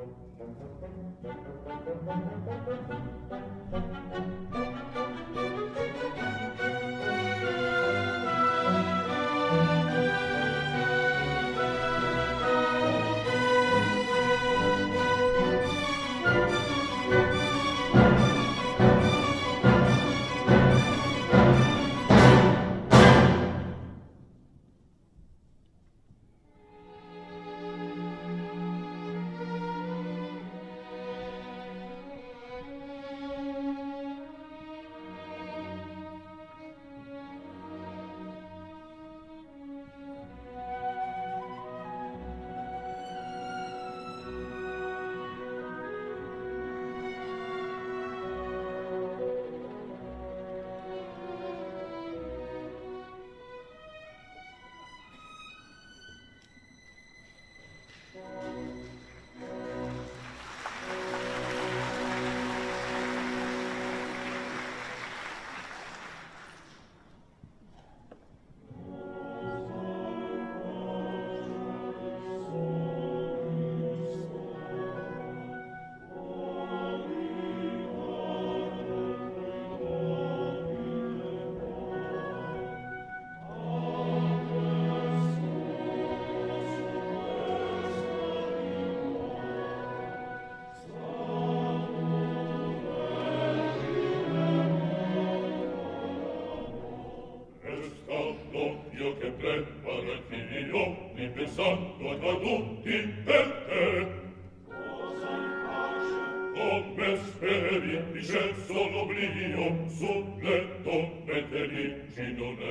Thank Virgin on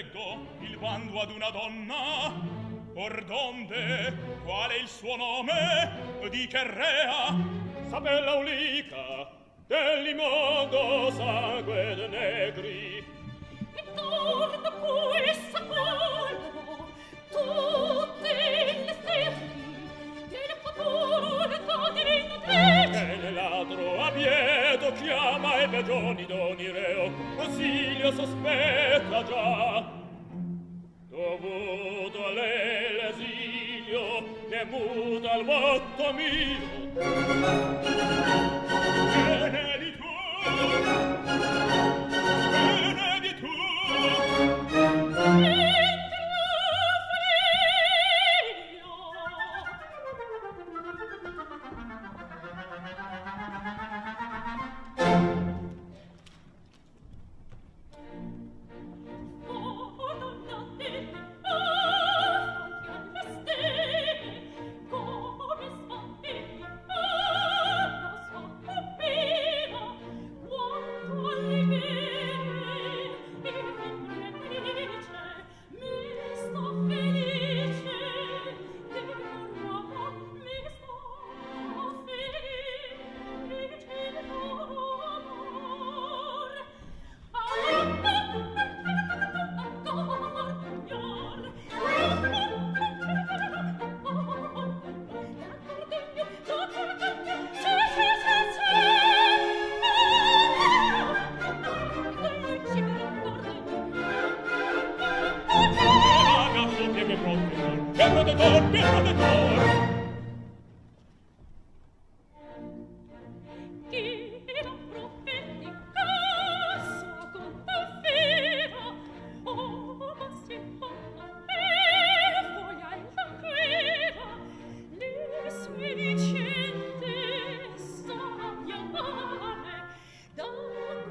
leggo il bando ad una donna or donde qual è il suo nome di che rea? Sabella ulì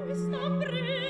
mi sta prendendo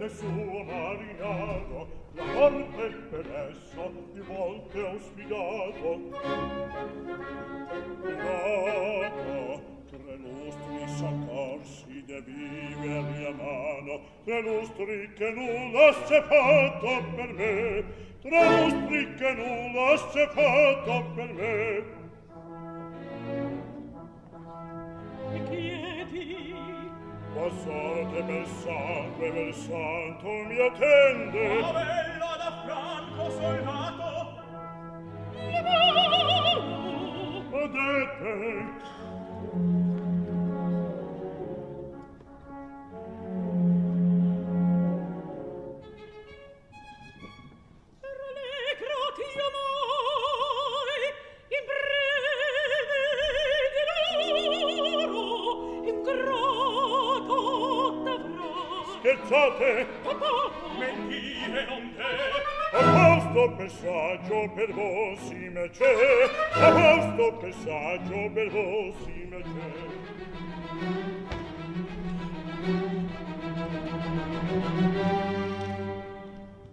del suo marinato la morte per esso di volte auspicato Durato tre lustri soccorsi de vivere a mano tre lustri che nulla s'è fatto per me tre lustri che nulla s'è fatto per me. Mi chiedi la sorte bel sangue bel santo mi attende. Novello da franco soldato. Libero adete baciate mentire non te ho posto un messaggio per voi si me c'è. Ho posto un messaggio per voi si me c'è.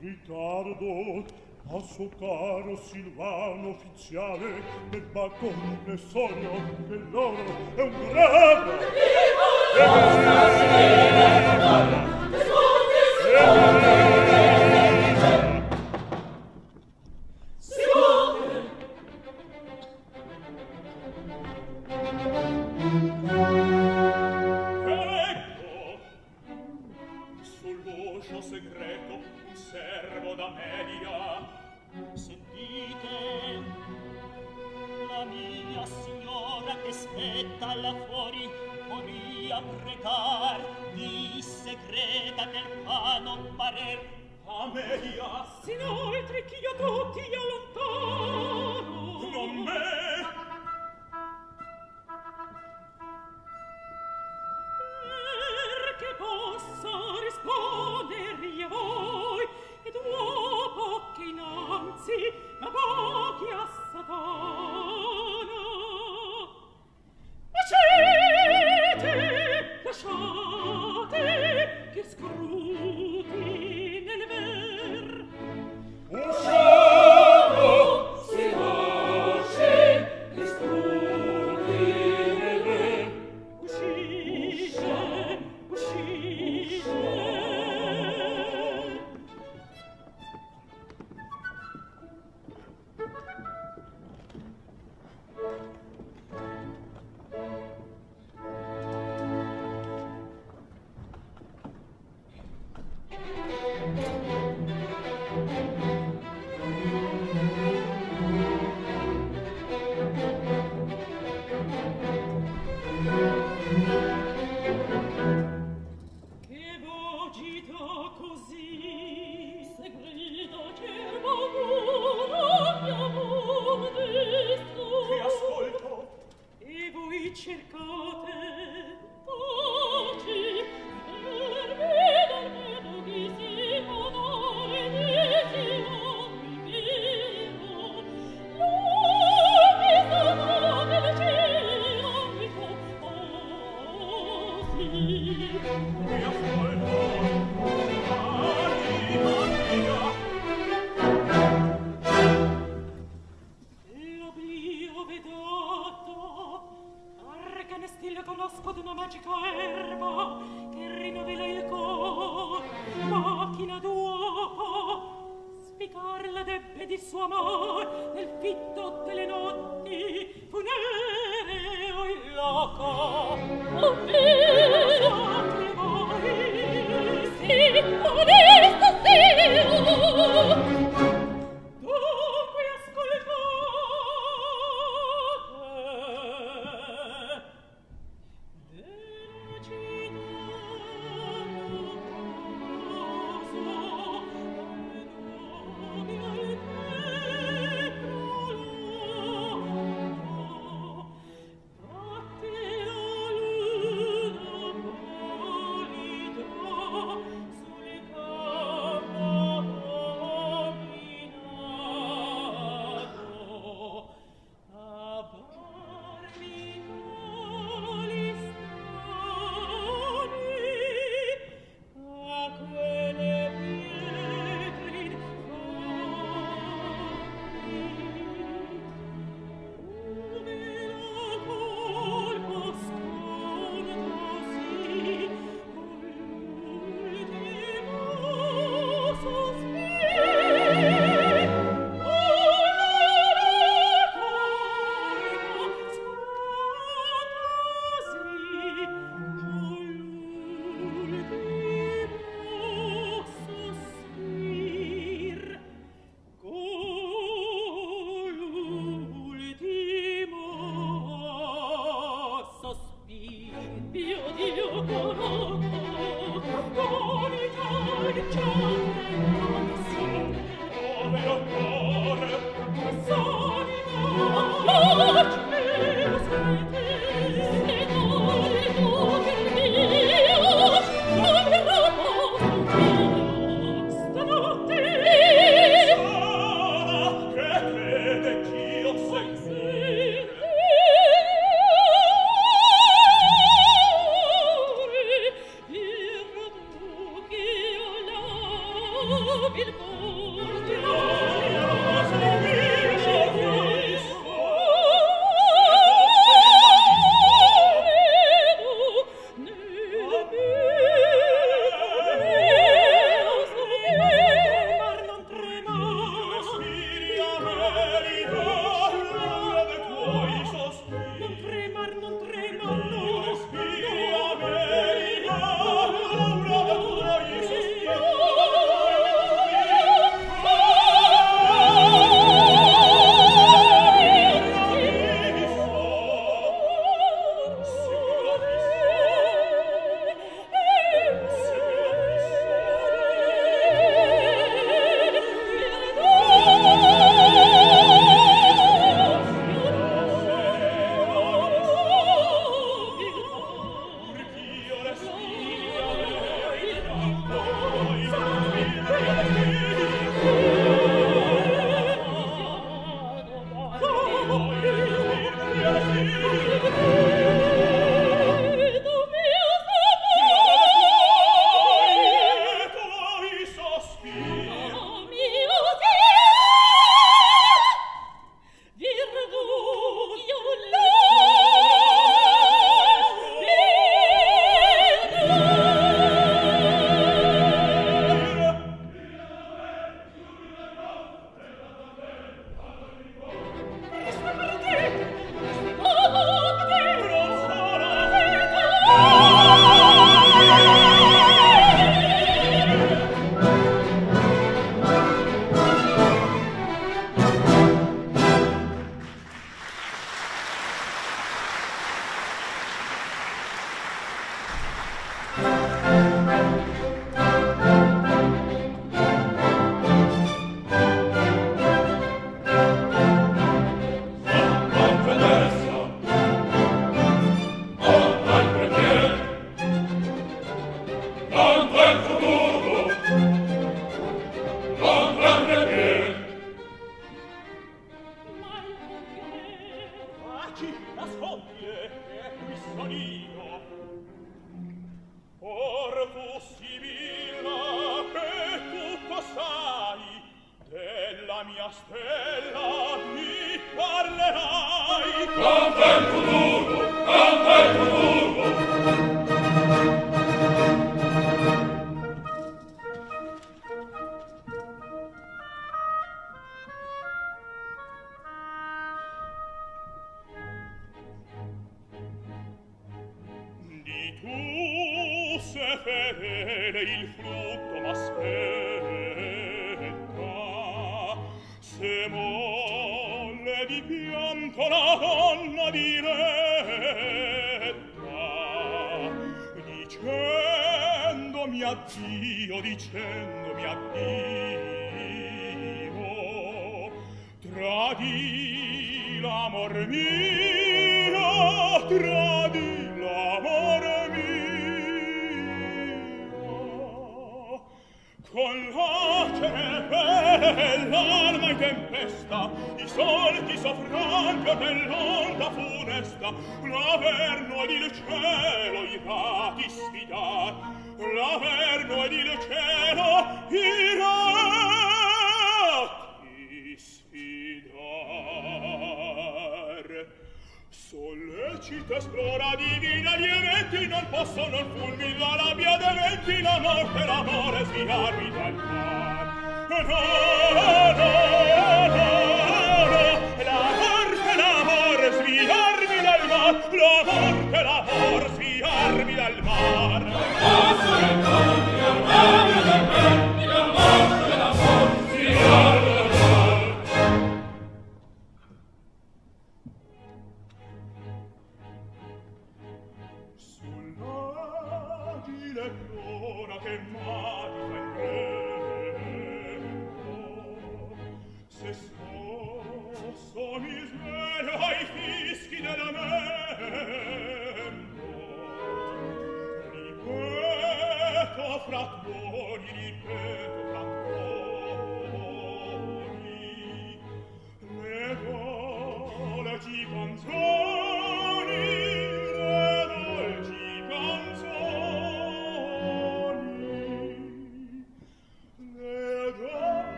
Ritardo A suo caro Silvano ufficiale del baccone sogno dell'oro è un grado! Vivo l'osta, si vive, torna, discuti, si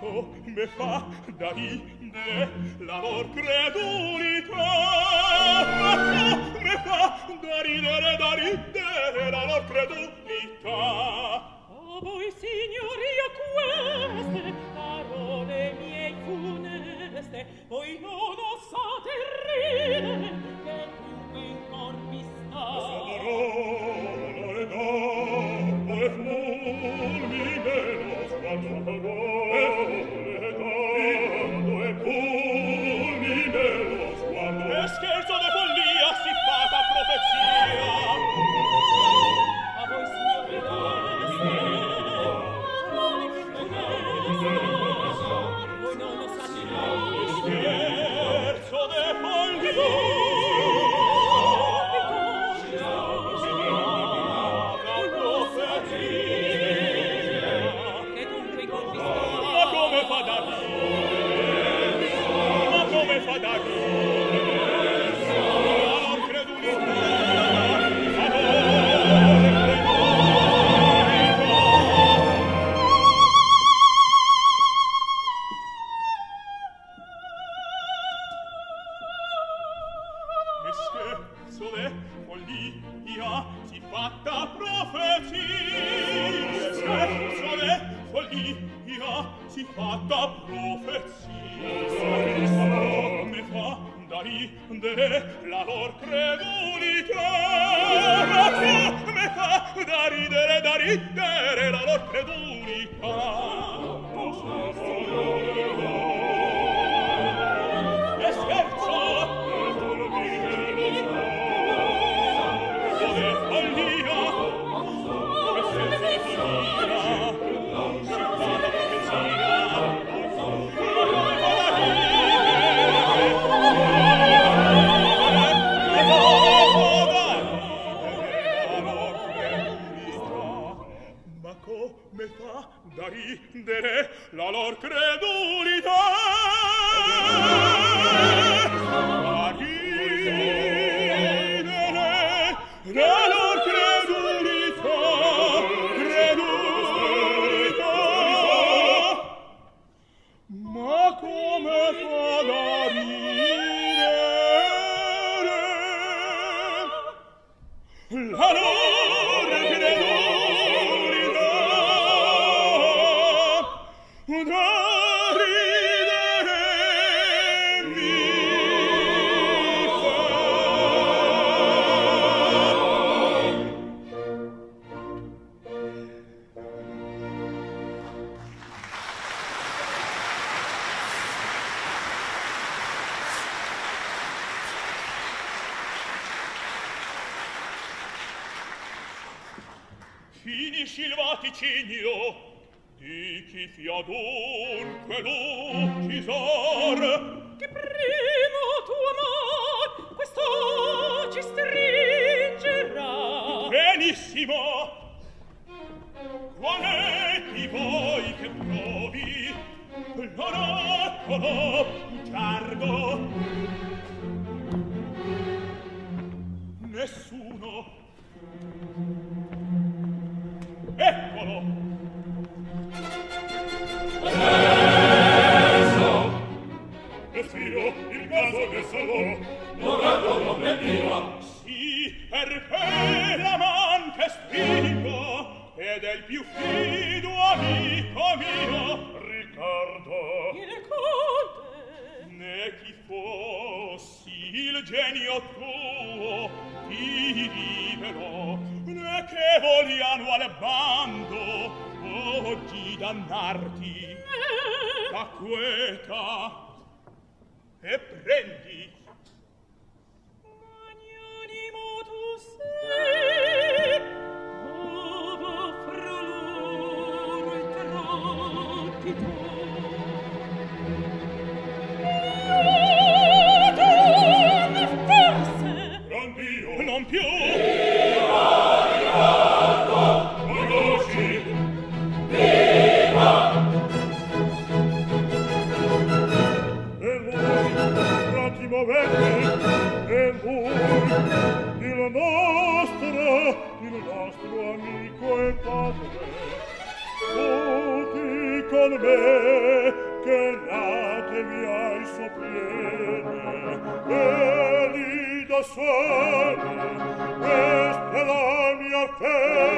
ma me fa da la lor credulità come fa da ridere da ridere l'amor credulità a voi signoria queste parole miei funeste voi non osate ridere che più in cor vi sta. Questa parola le do e fulmine lo sguardo vaticinio suona, questa la mia fede.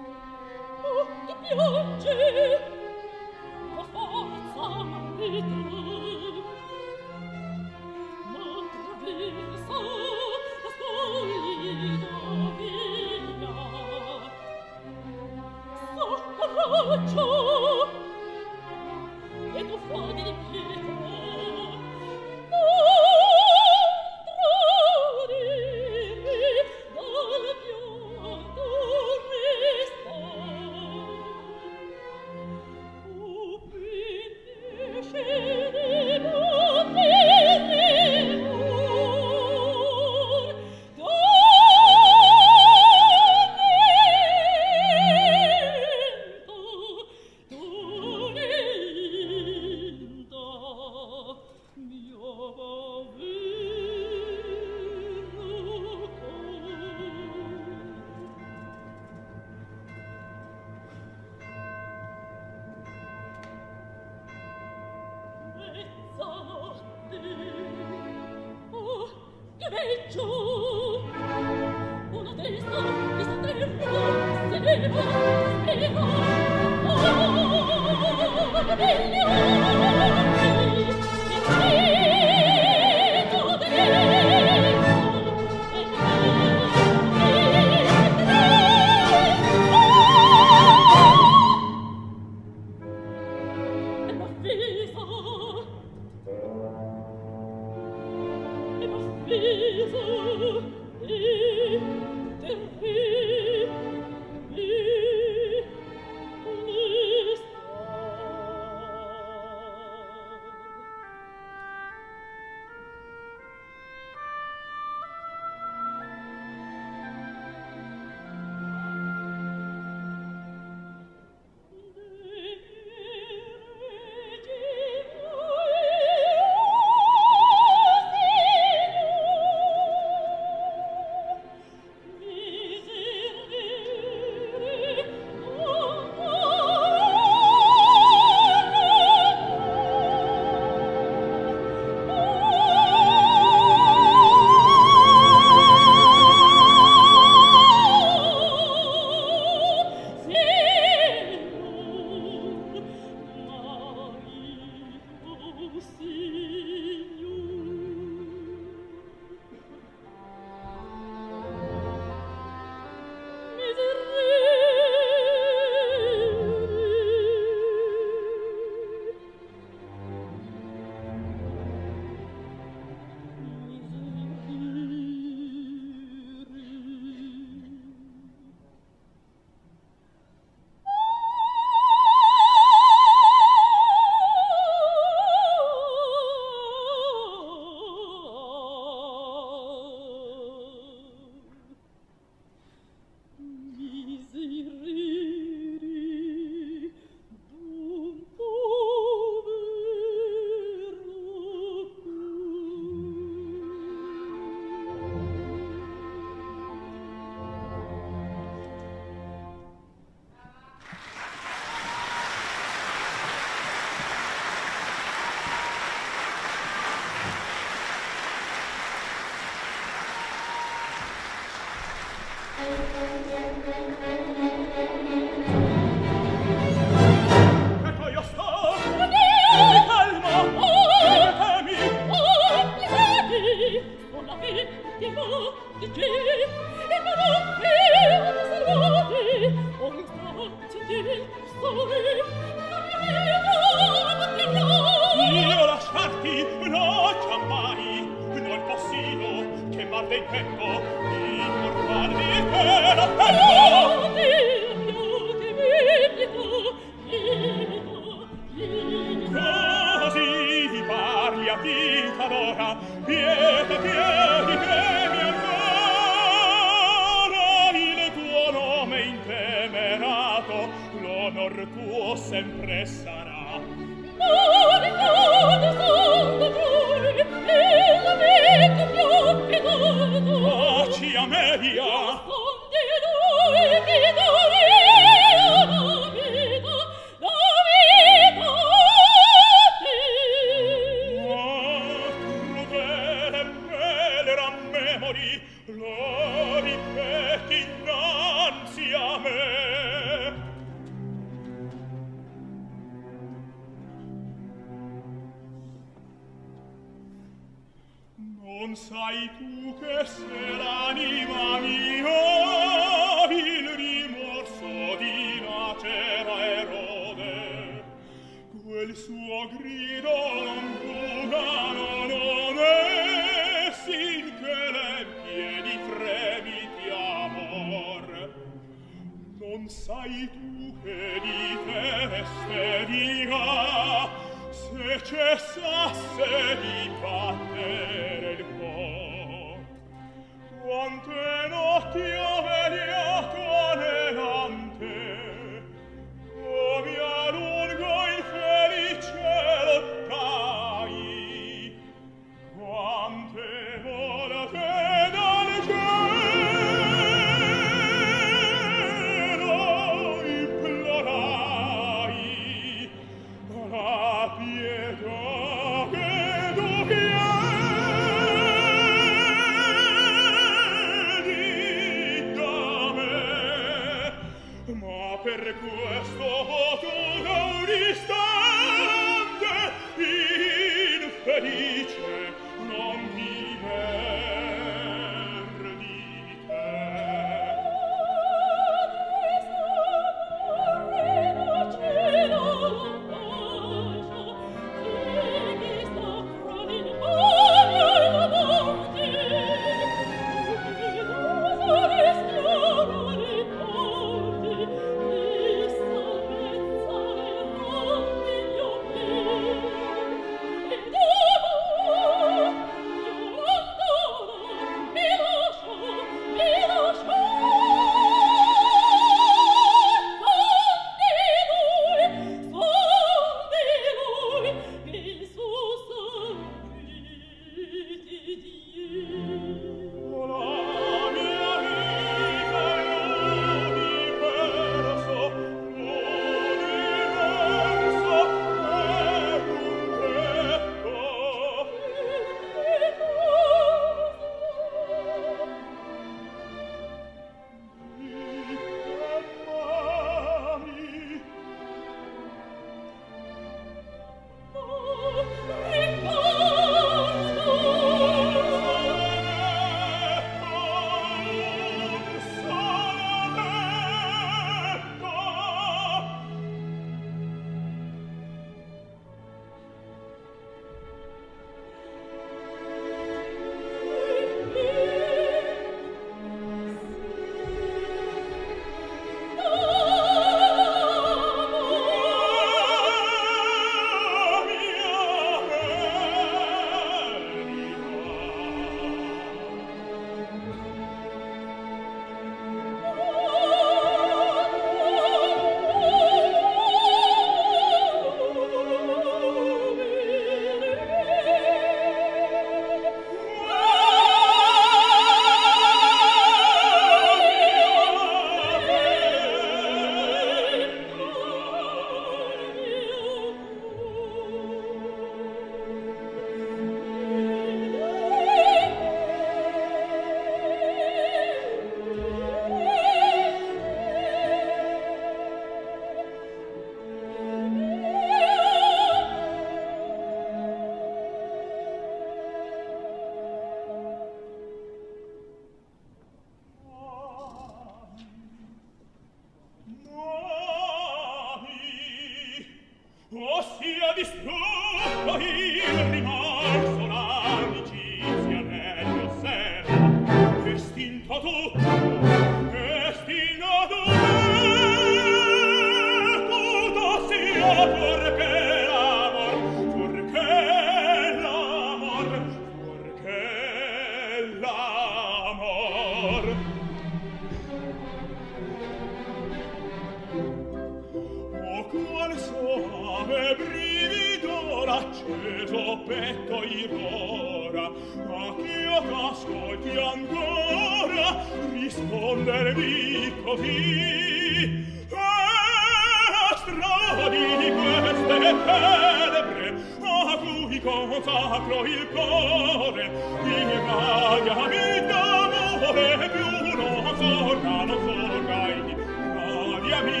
mi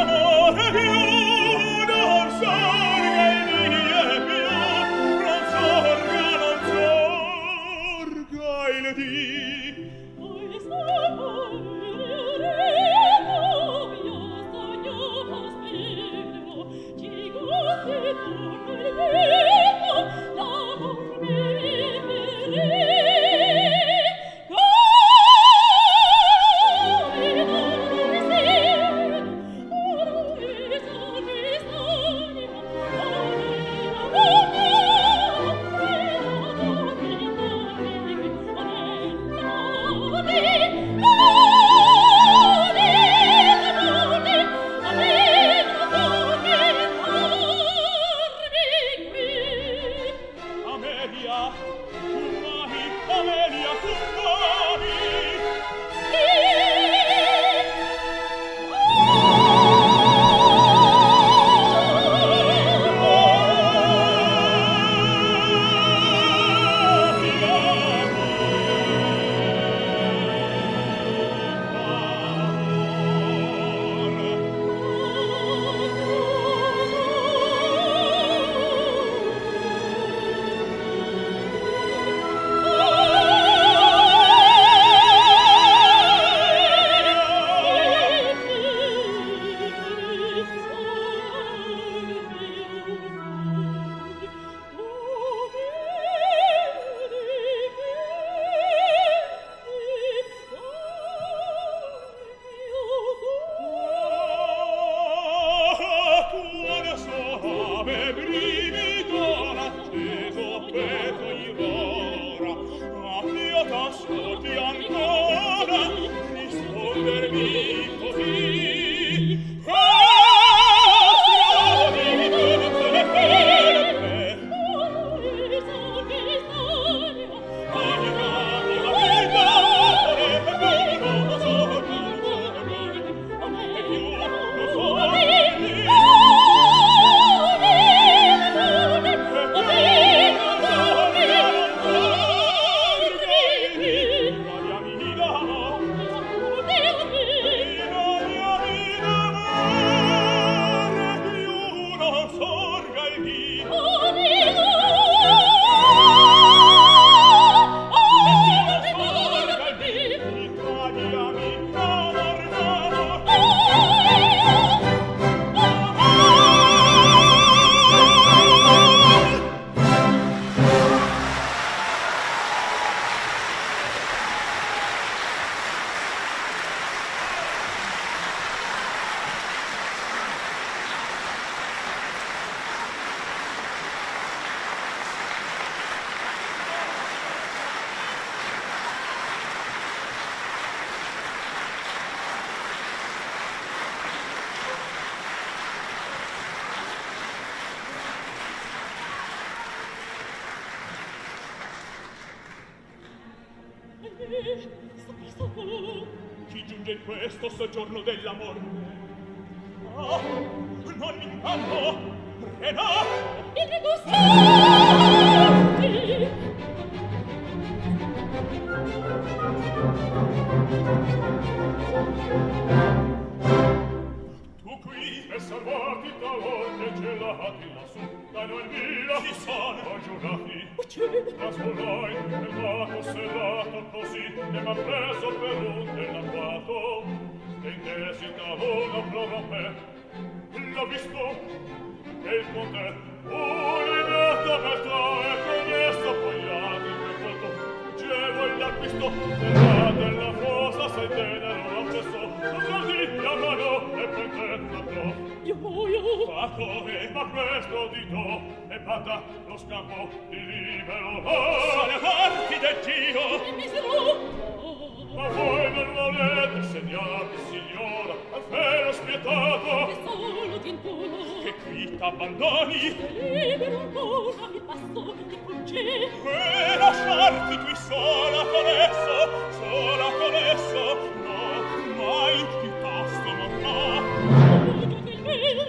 amore scorso soggiorno della morte Salvatore, ma questo dito e bada lo scampo di libero. sale le parti del Dio! mi misero! Ma voi non volete segnarvi, signora, al fero spietato! Che solo ti impuno! Che qui t'abbandoni! Libero ancora mi passo, mi ti concedo! E lasciarti qui sola con esso, sola con esso, no, mai piuttosto non no!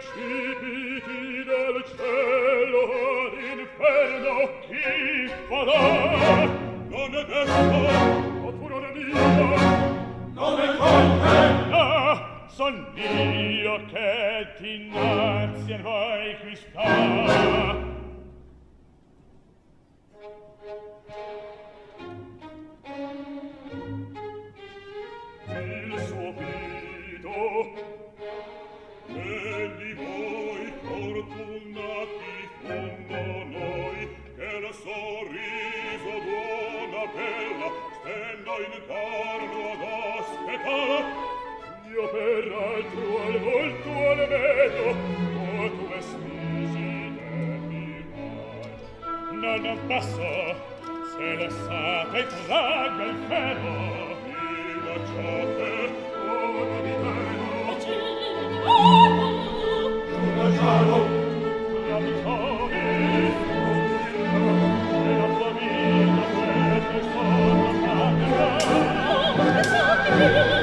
ucciti dal cielo all'inferno chi farà non è detto oppure non è non è con te son io che ti innanzi a voi qui sta sorriso buona bella stendo in carno ad aspettare io per altro al volto al vedo o tu esquisite mirai non non passa se la sata e il ferro mi baciate o non mi prego Oh! Thank you.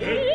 Yeah.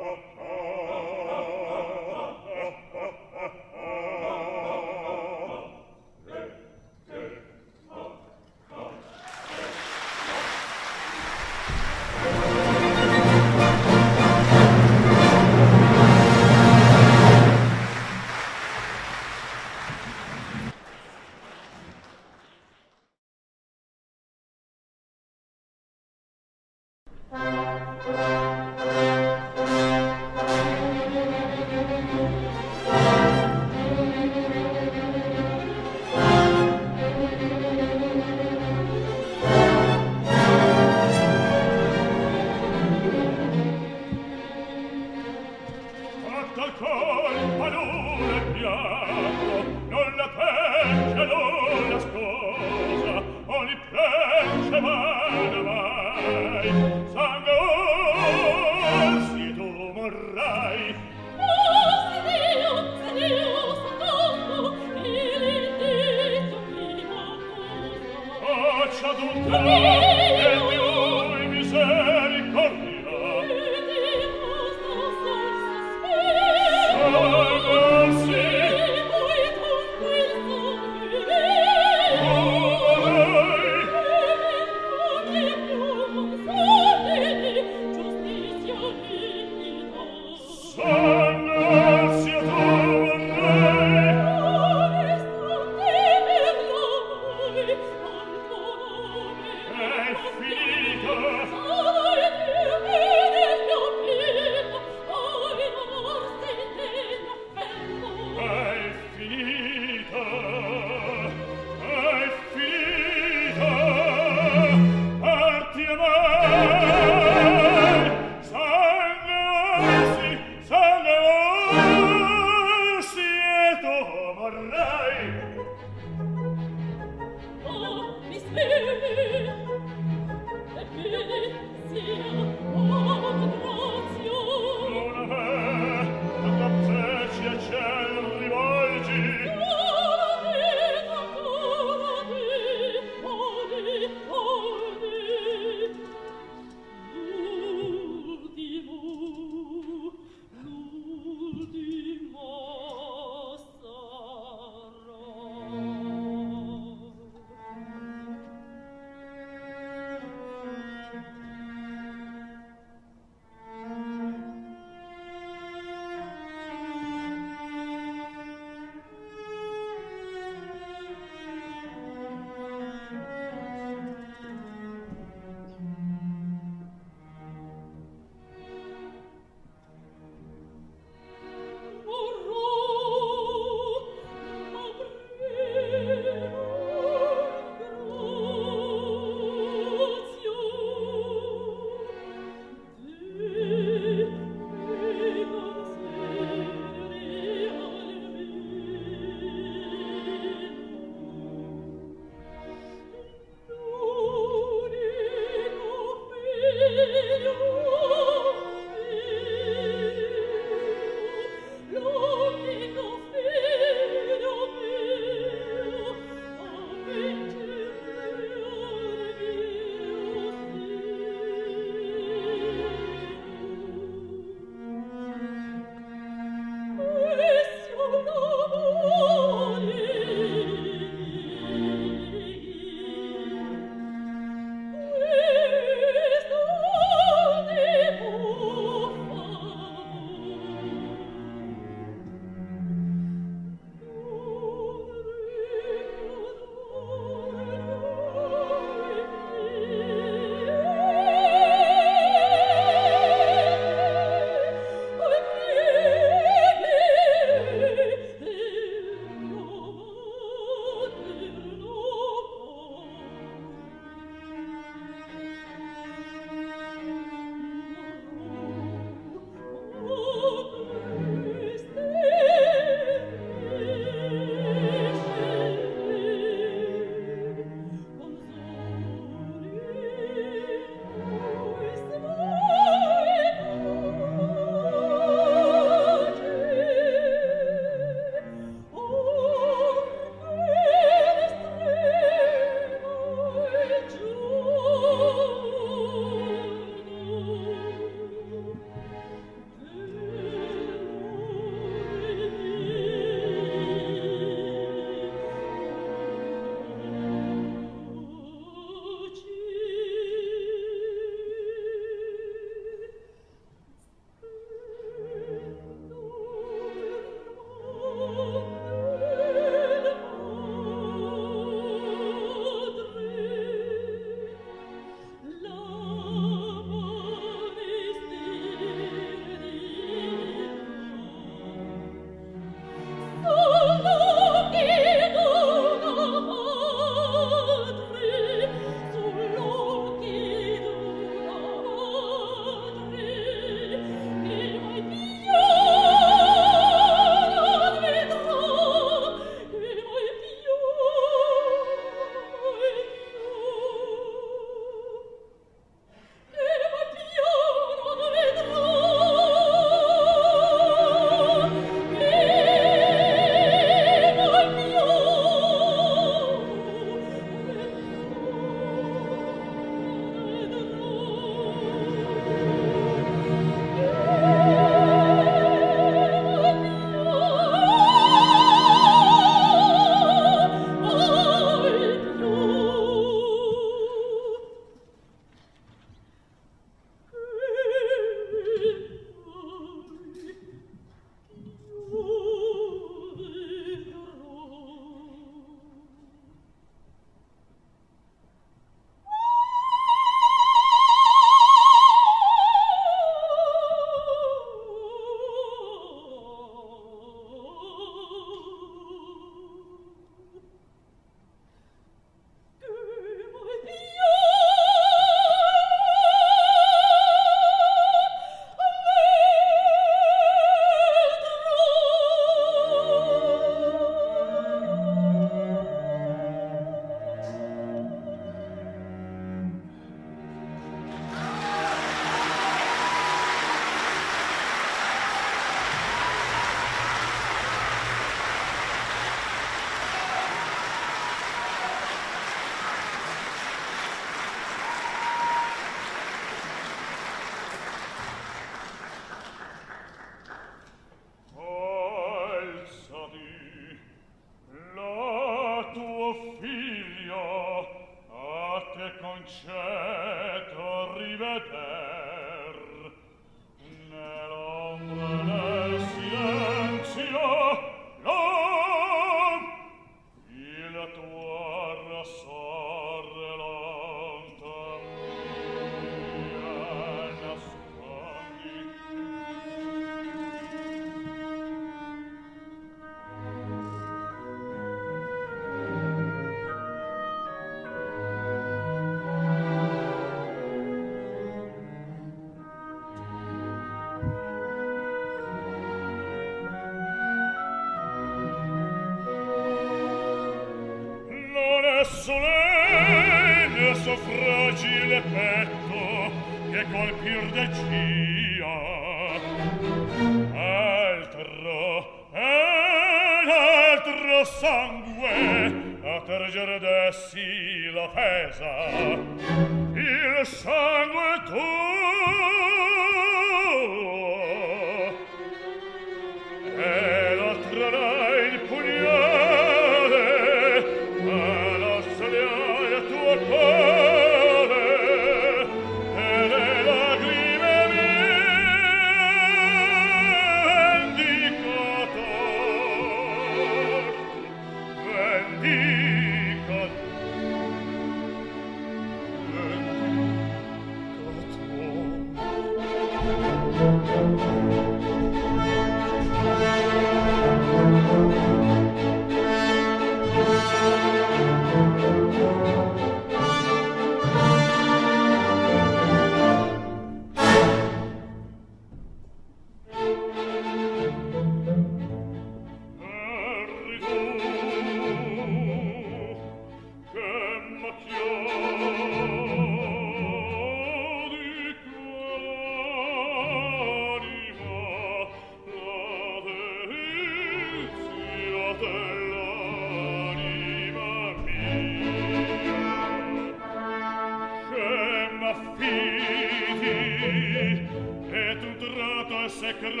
secrapile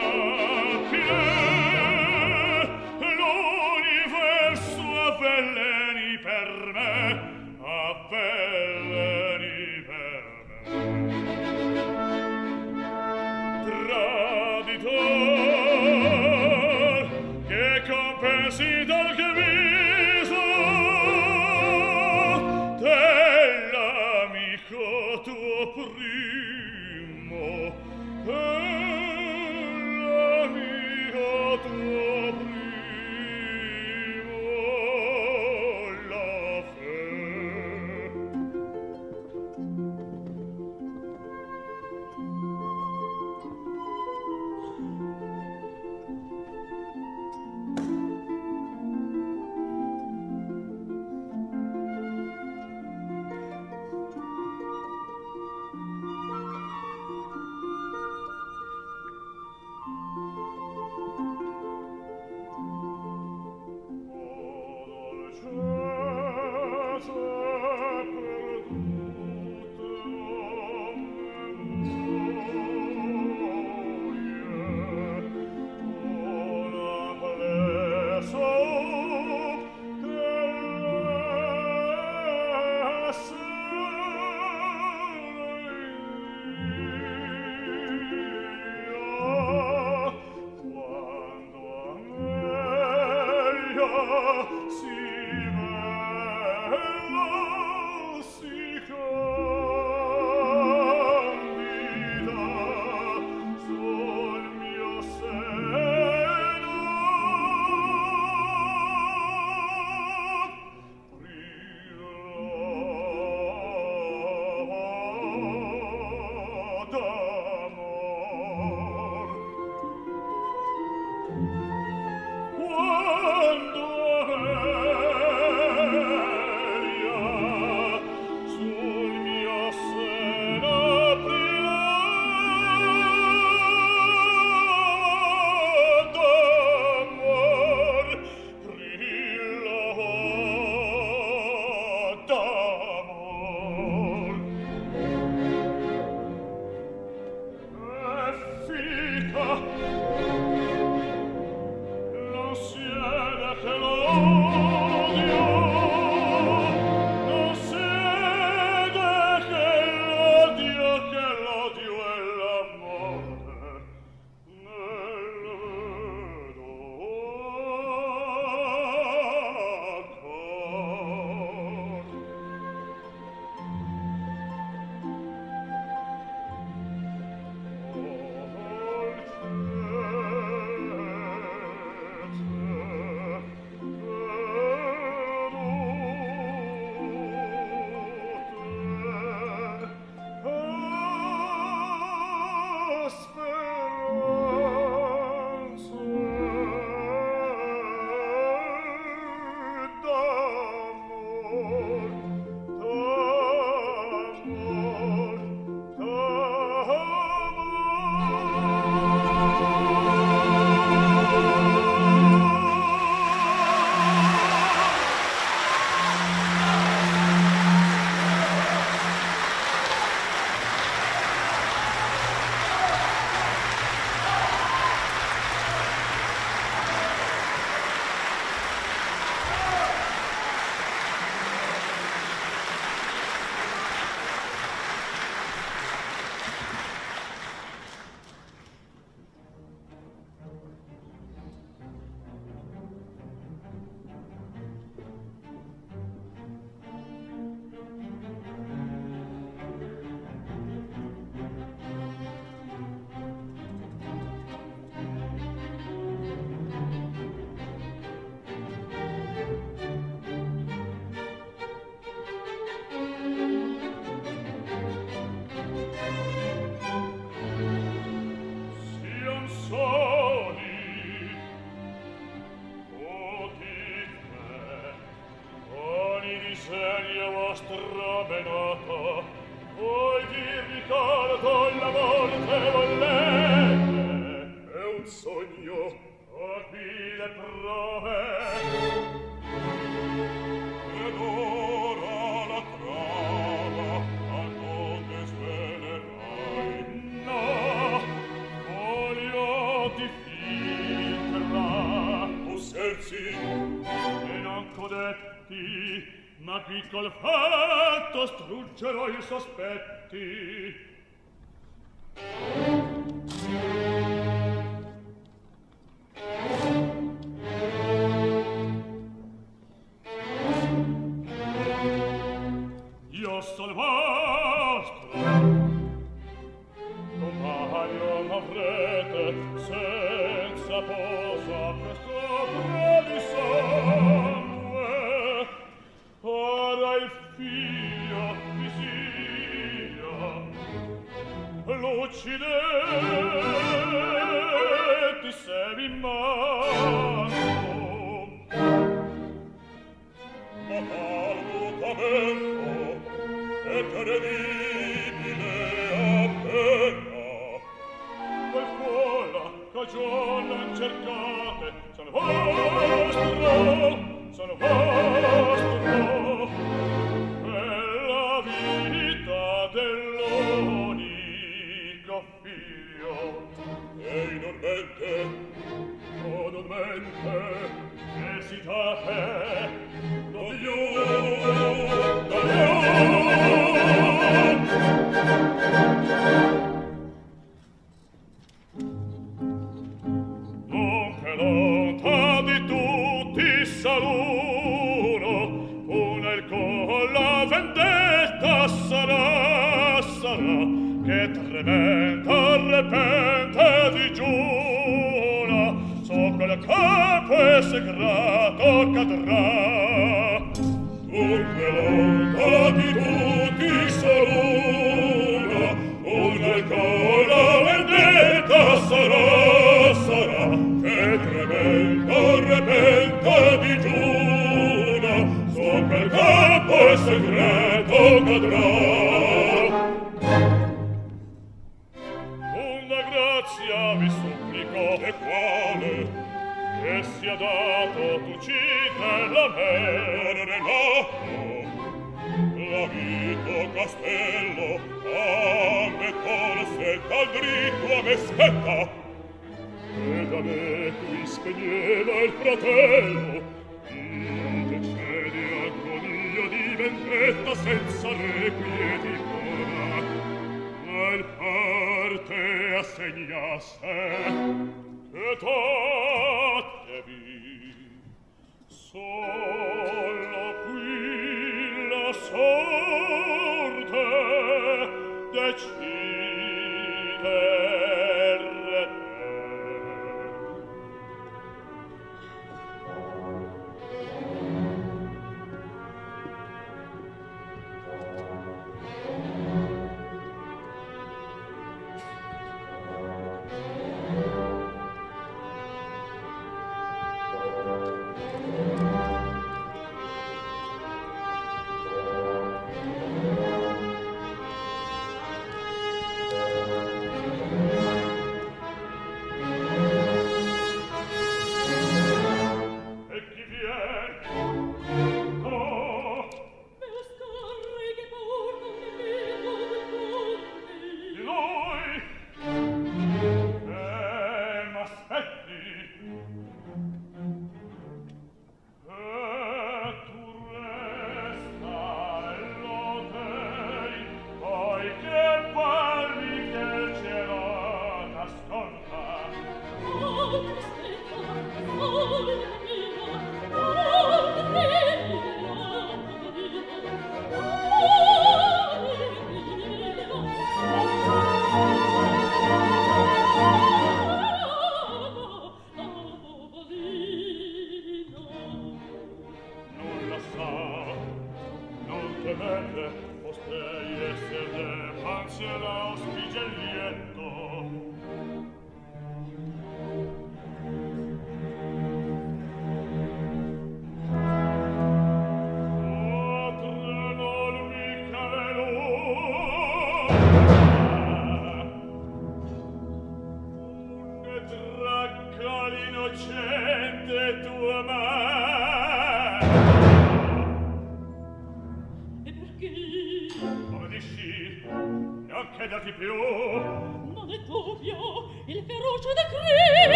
l'universo a sospetti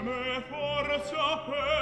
me forza per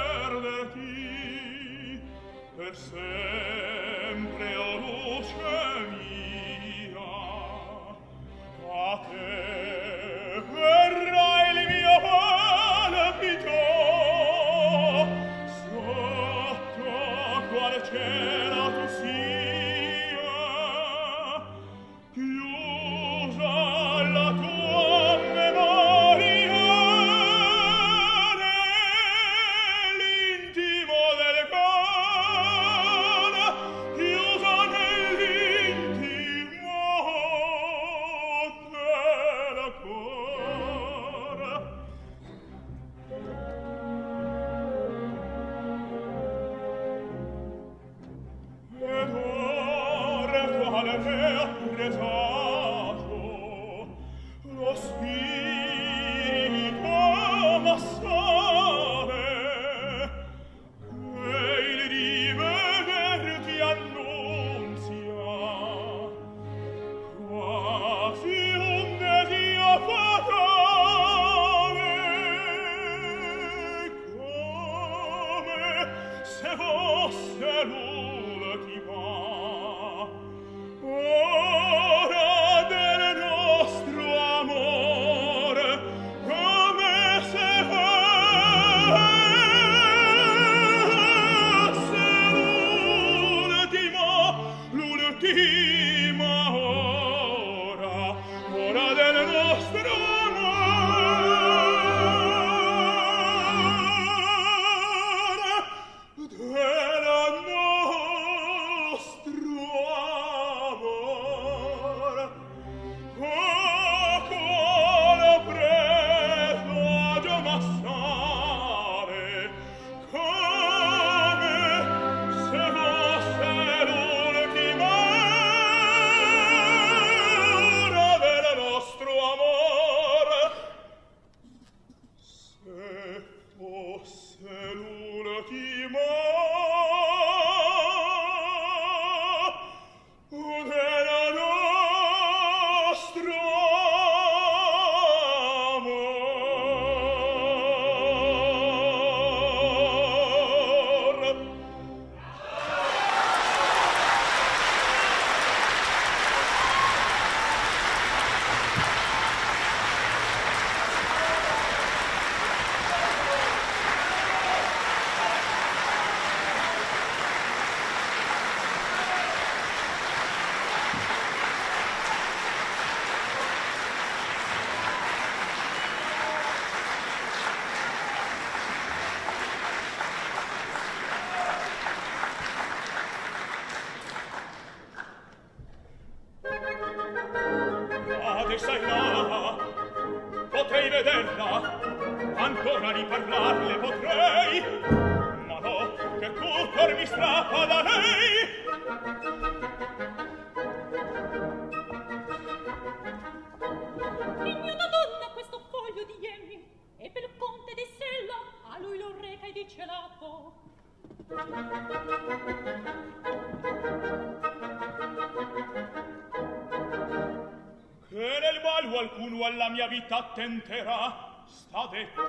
tenterà, sta detto.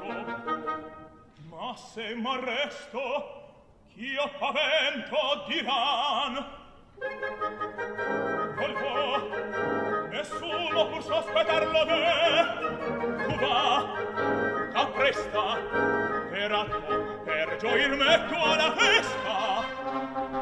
Ma se m'arresto, ch'io pavento diran. Volvo, nessuno pur sospettarlo de. Tu va, t'appresta, per atto, per gioir metto alla festa.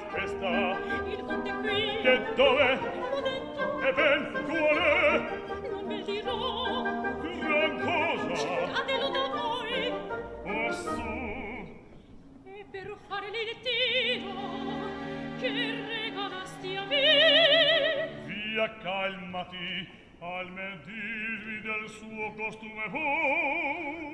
a festa il conte qui che dove? E eh ben vuole? Non ve dirò gran cosa cercatelo da voi ossù oh, e per fare l'elettino che regalasti a me via calmati. Al medirvi del suo costume. Voi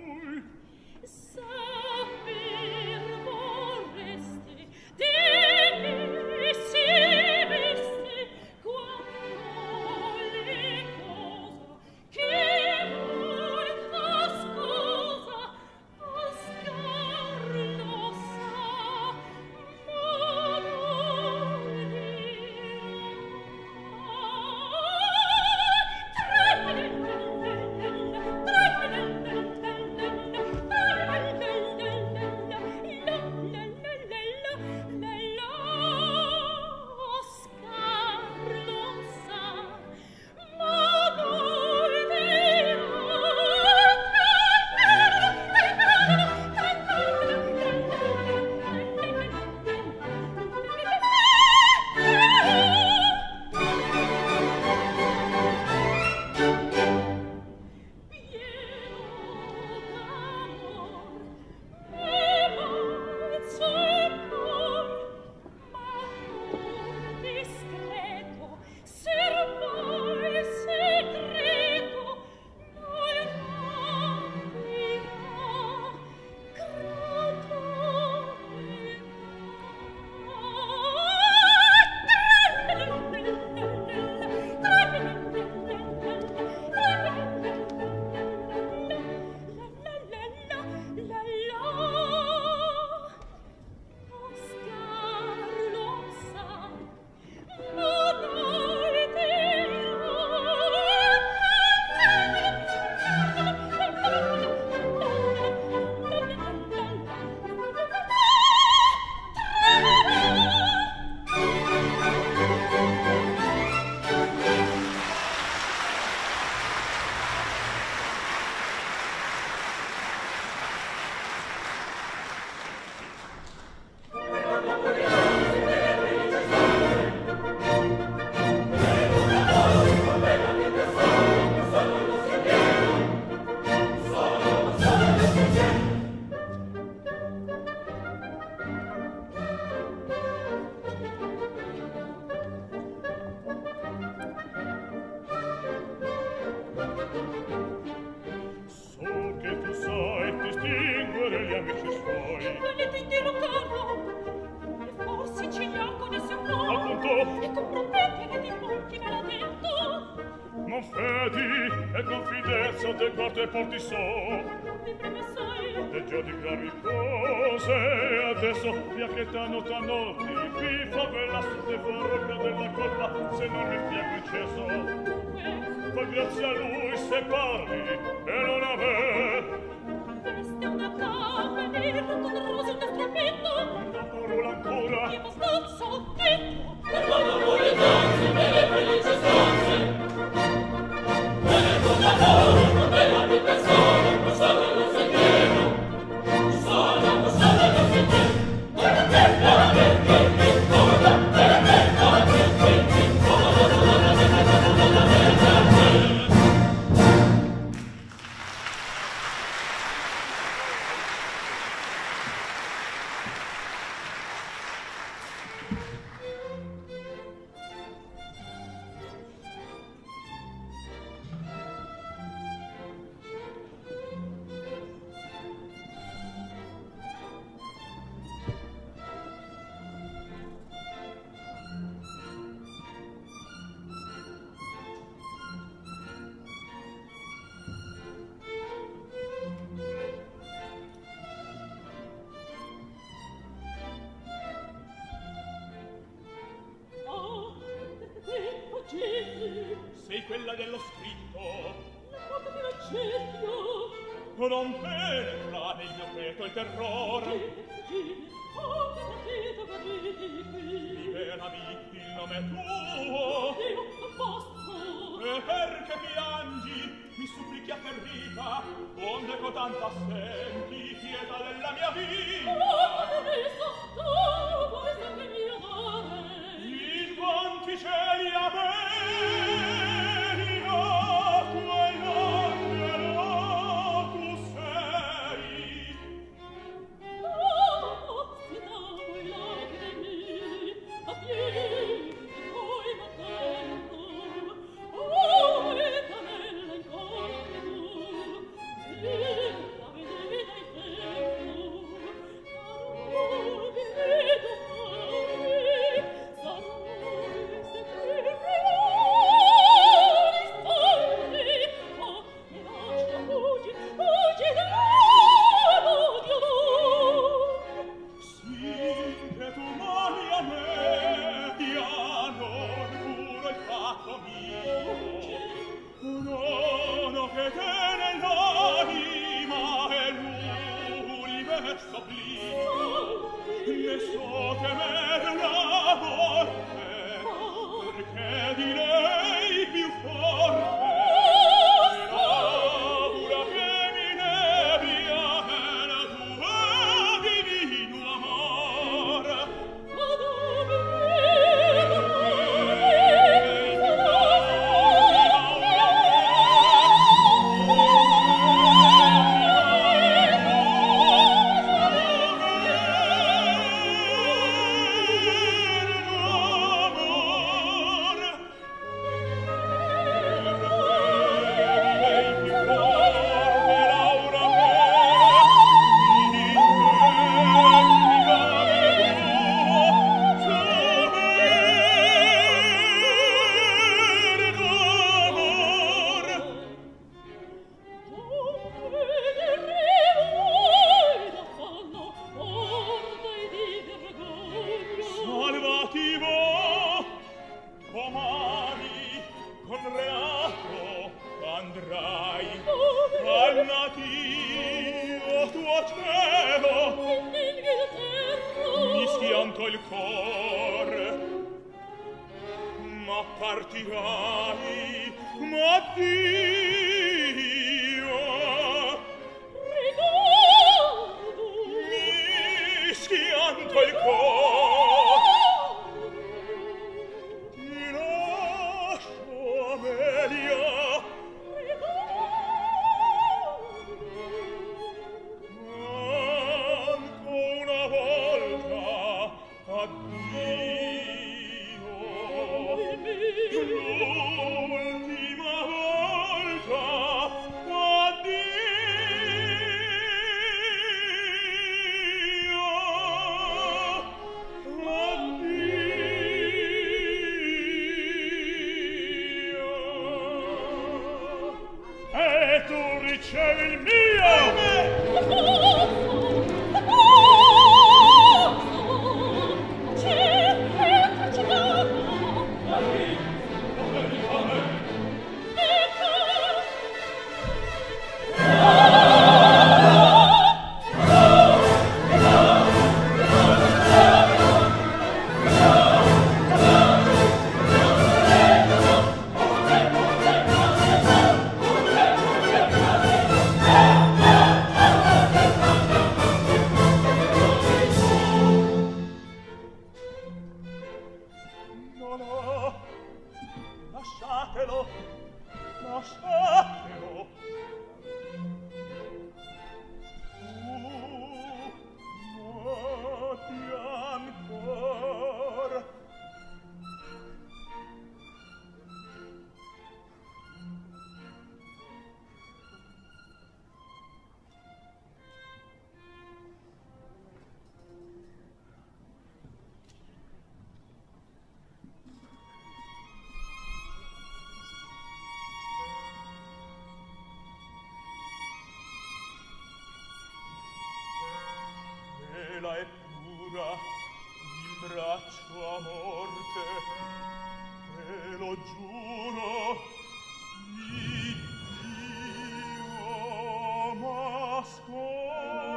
bella e pura il braccio a morte e lo giuro di Dio m'ascolta.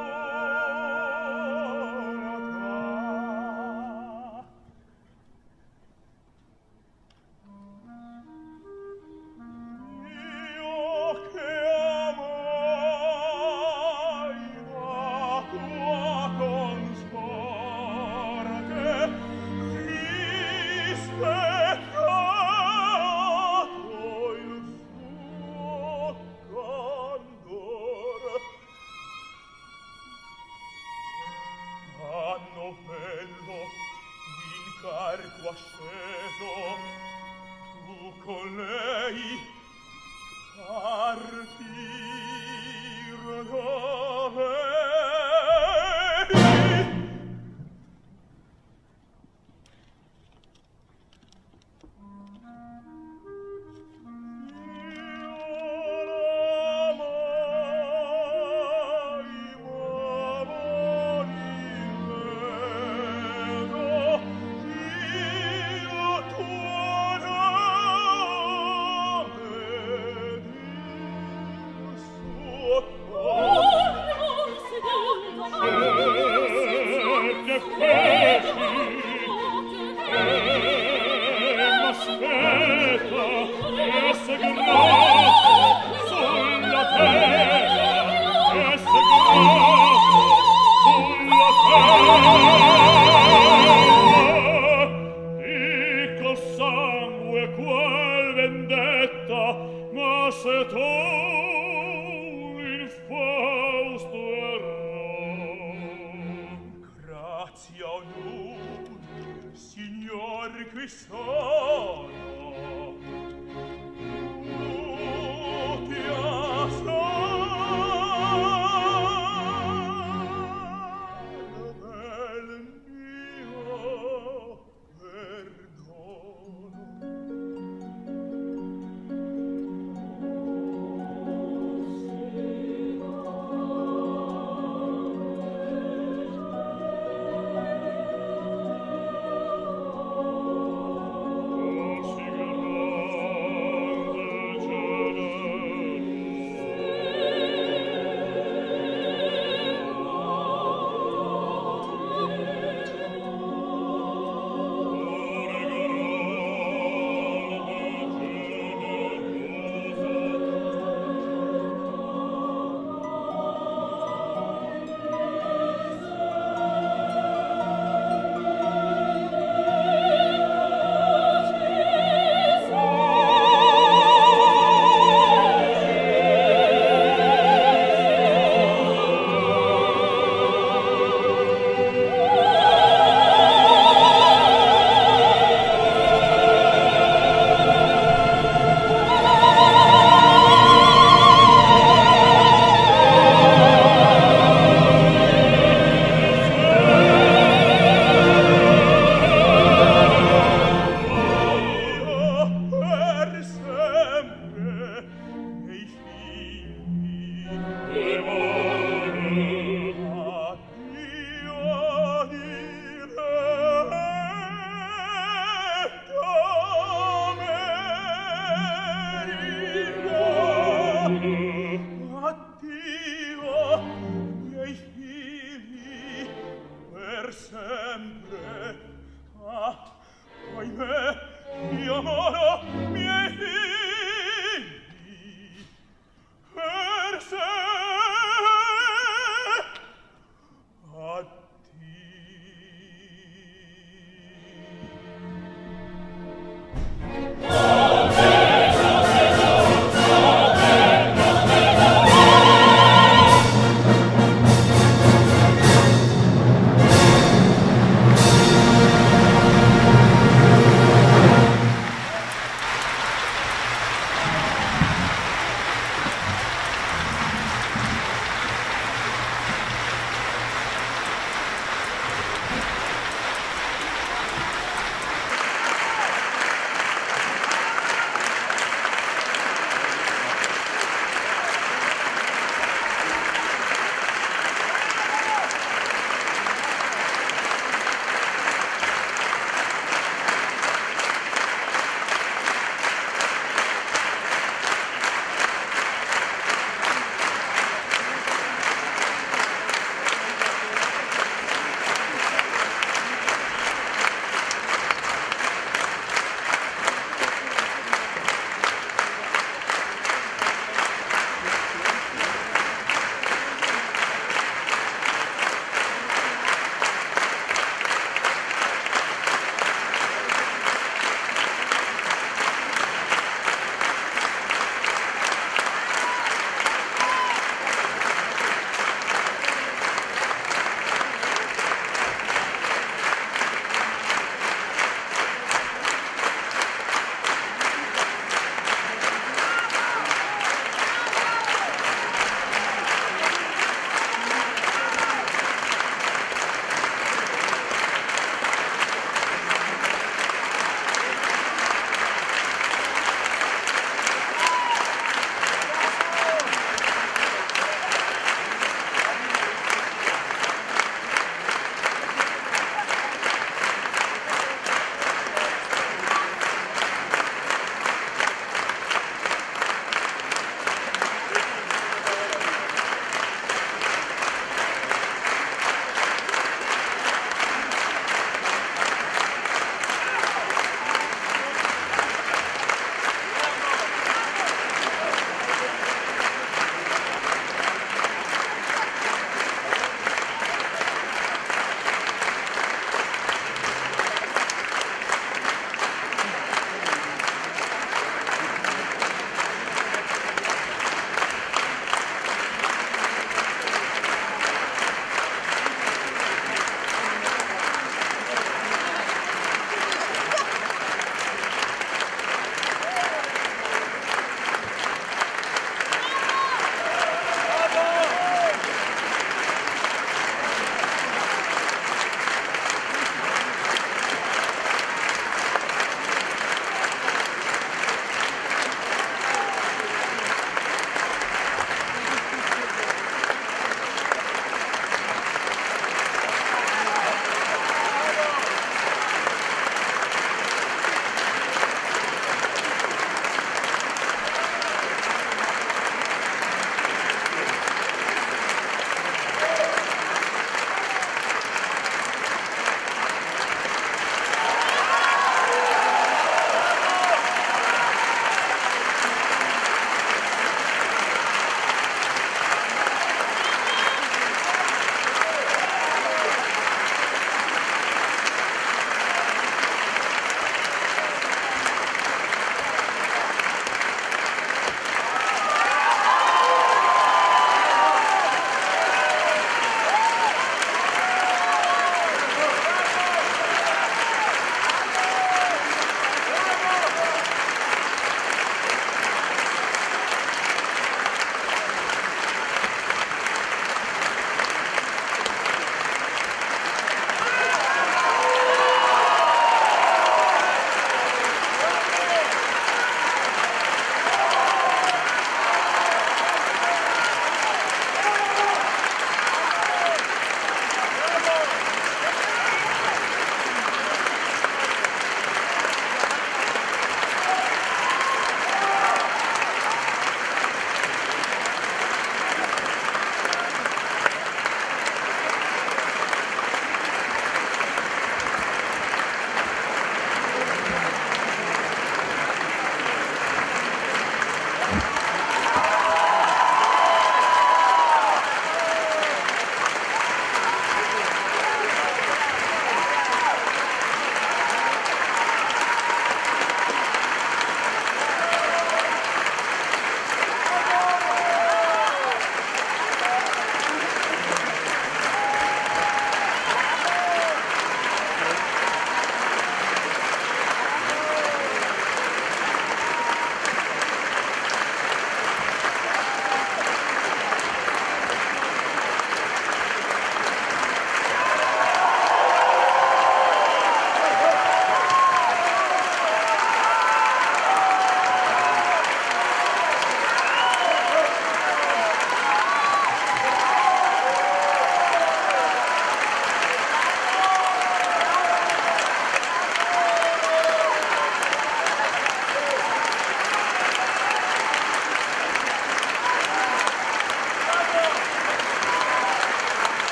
Whoa!